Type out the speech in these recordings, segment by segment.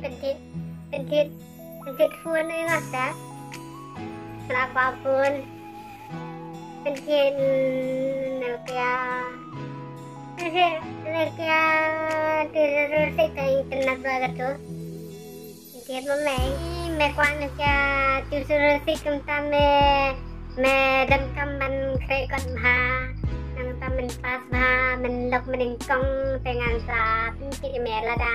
เป็นทิศเป็นทิศเป็นทิศฟูนนี่นะจ๊ะลาความฟูนเป็นทิศเนื้อเกียไเนื้อเกียที่เราใส่ใจเป็นนักตัวกตัวเก็นทมันไมแม่กวางนะจ๊ะทีสเราใส่กันตามเม่แม่ดำกำมันเคยก่อนพาังตามันปาสพามันลกมันเองกองแต่งานสาเกิจแมรดา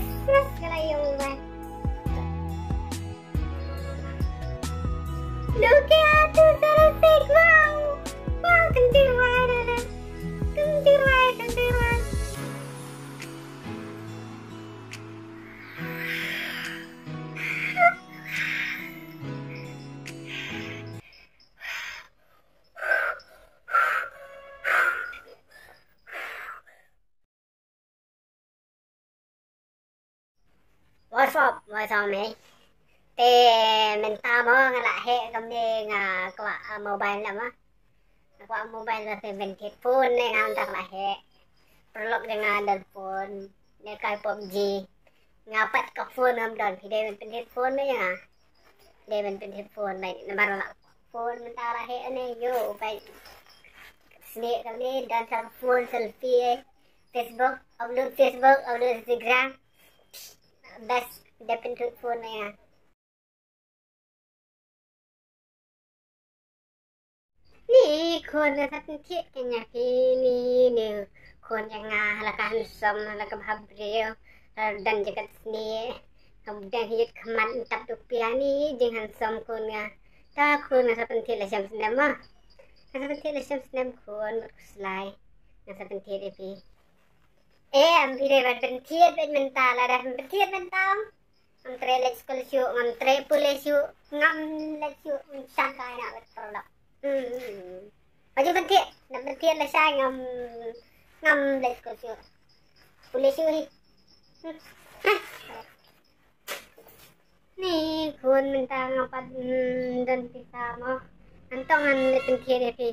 Look at 206! What for Why sao mấy Tê mình ta mơ ngà lạ hệ cầm đi ngà quả mobile lắm á Quả mobile là thì mình thiết phone nên ngàm tạc lạ hệ Prolog đi ngà đơn phone Nên cái PUBG Ngà bắt cọc phone hôm đơn thì đây mình เป็น thiết phone đấy nhờ Đây mình เป็น thiết phone này nó bắt lạ phone mình ta lạ hệ này vô Phải Snake cầm đi đơn phone selfie Facebook Upload Facebook Upload Instagram that's definitely for me. y e a นี่คนทัศน์ที่กันยานีนี่นี่คนยังงานละวก็นสมและวก็บับเรียวแล้วดันจักรสนีคำดังยึดขมันตับตุกพิยานี่จึงหันสมคนงาถ้าคนทัศน์ทีเลี้ยงสแนมอ่ะทัศน์ทีเลี้ยงสแนมคนสลายทัน์ที่เด็กพี่ ايه ام بيري بدن تيت بن منتا لا دف تيت منتا am tre lek skol siu ngam tre pule siu ngam lek siu sangka ina betul hmm baju benti nam benti la sa ngam ngam lek skol siu pule siu hi ni kun minta ngapat dan pisa mo antongan lek benti depi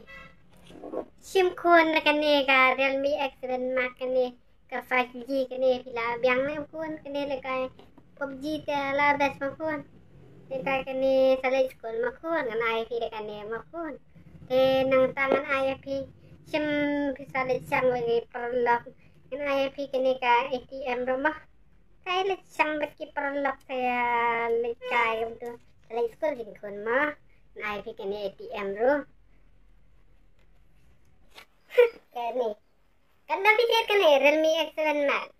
sim kun la kan ni ka realme x dan makan ni กับไฟจีกันเนี่พี่ลาบียงไม่พูนกันเนี่เลยกานพบจีแต่ลาเบสมาพูนเลยกานกันเนี่สไลด์สกุลมาพูนกันไอพี่เลยกันเนี่มาพูนเอ็นังตังกันไอพี่ชิมพี่สไลด์ช่างไว้เลยปลอกกันไอพี่กันเนี่กับเอทีเอ็มรู้มั้ยใช่เลยช่างแบบกี่ปลอกแต่เลยกานกันตัวสไลด์สกุลถึงคนมั้ยไอพี่กันเนี่เอทีเอ็มรู้กันเนี่ Realme X7 Max.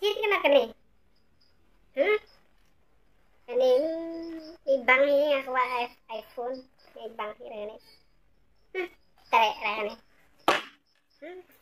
Cheat kena Hmm? Kani ibang ini aku iPhone, ibang kan ini. Hmm, tarik ya, rani. Ya. Hmm,